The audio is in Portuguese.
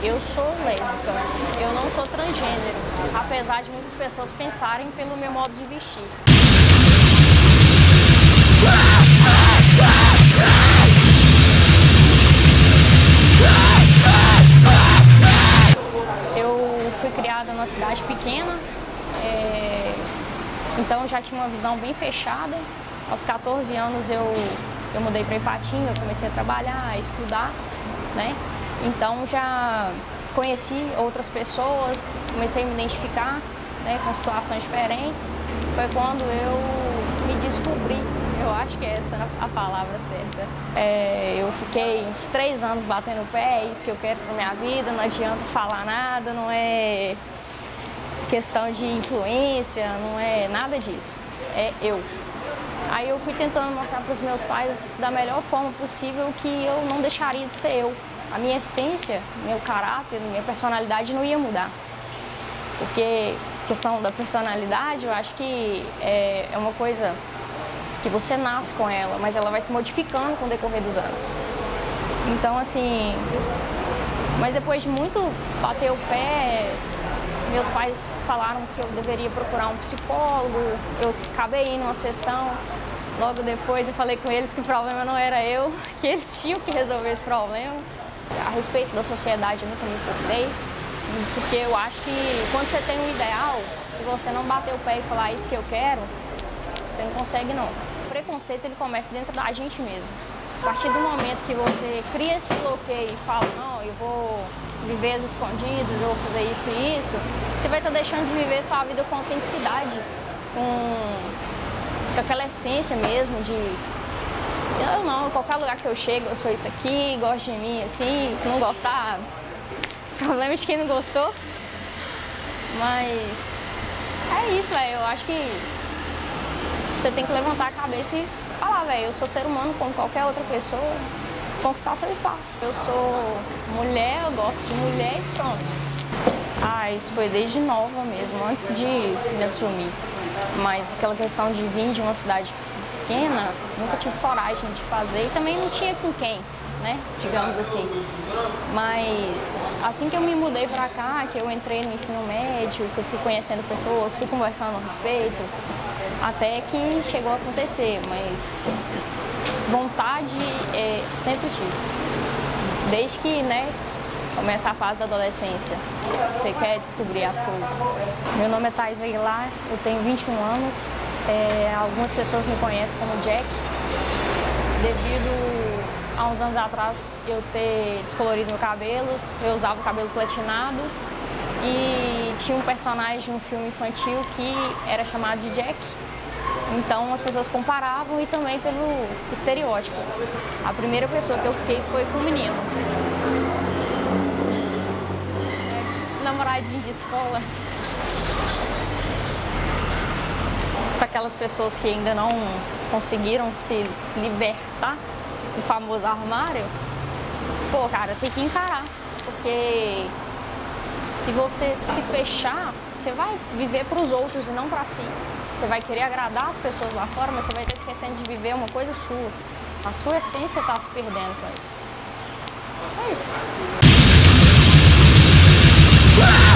Eu sou lésbica, eu não sou transgênero, apesar de muitas pessoas pensarem pelo meu modo de vestir. Eu fui criada numa cidade pequena, é... então já tinha uma visão bem fechada. Aos 14 anos eu, eu mudei para Ipatinga, comecei a trabalhar, a estudar, né? Então já conheci outras pessoas, comecei a me identificar né, com situações diferentes. Foi quando eu me descobri, eu acho que é essa a palavra certa. É, eu fiquei uns três anos batendo o pé, é isso que eu quero para minha vida, não adianta falar nada, não é questão de influência, não é nada disso. É eu. Aí eu fui tentando mostrar para os meus pais da melhor forma possível que eu não deixaria de ser eu a minha essência, meu caráter, minha personalidade não ia mudar. Porque questão da personalidade, eu acho que é, é uma coisa que você nasce com ela, mas ela vai se modificando com o decorrer dos anos. Então, assim, mas depois de muito bater o pé, meus pais falaram que eu deveria procurar um psicólogo, eu acabei indo numa sessão. Logo depois eu falei com eles que o problema não era eu, que eles tinham que resolver esse problema a respeito da sociedade eu nunca me importei, porque eu acho que quando você tem um ideal, se você não bater o pé e falar isso que eu quero, você não consegue não. O preconceito ele começa dentro da gente mesmo. A partir do momento que você cria esse bloqueio e fala, não, eu vou viver as escondidas, eu vou fazer isso e isso, você vai estar deixando de viver sua vida com autenticidade, com, com aquela essência mesmo de eu não, qualquer lugar que eu chego, eu sou isso aqui, gosto de mim, assim, se não gostar, problema de quem não gostou. Mas é isso, velho. Eu acho que você tem que levantar a cabeça e falar, velho, eu sou ser humano como qualquer outra pessoa, conquistar seu espaço. Eu sou mulher, eu gosto de mulher e pronto. Ah, isso foi desde nova mesmo, antes de me assumir. Mas aquela questão de vir de uma cidade pequena, nunca tive coragem de fazer e também não tinha com quem, né? Digamos assim. Mas assim que eu me mudei para cá, que eu entrei no ensino médio, que eu fui conhecendo pessoas, fui conversando a respeito, até que chegou a acontecer, mas vontade é, sempre tive. Desde que, né, começa a fase da adolescência. Você quer descobrir as coisas. Meu nome é Thais Aguilar, eu tenho 21 anos, é, algumas pessoas me conhecem como Jack, devido a uns anos atrás eu ter descolorido meu cabelo, eu usava o cabelo platinado e tinha um personagem de um filme infantil que era chamado de Jack. Então as pessoas comparavam e também pelo estereótipo. A primeira pessoa que eu fiquei foi com o menino. De escola. para aquelas pessoas que ainda não conseguiram se libertar do famoso armário, pô, cara, tem que encarar, porque se você se fechar, você vai viver para os outros e não para si. Você vai querer agradar as pessoas lá fora, mas você vai estar esquecendo de viver uma coisa sua. A sua essência está se perdendo com isso. É isso. É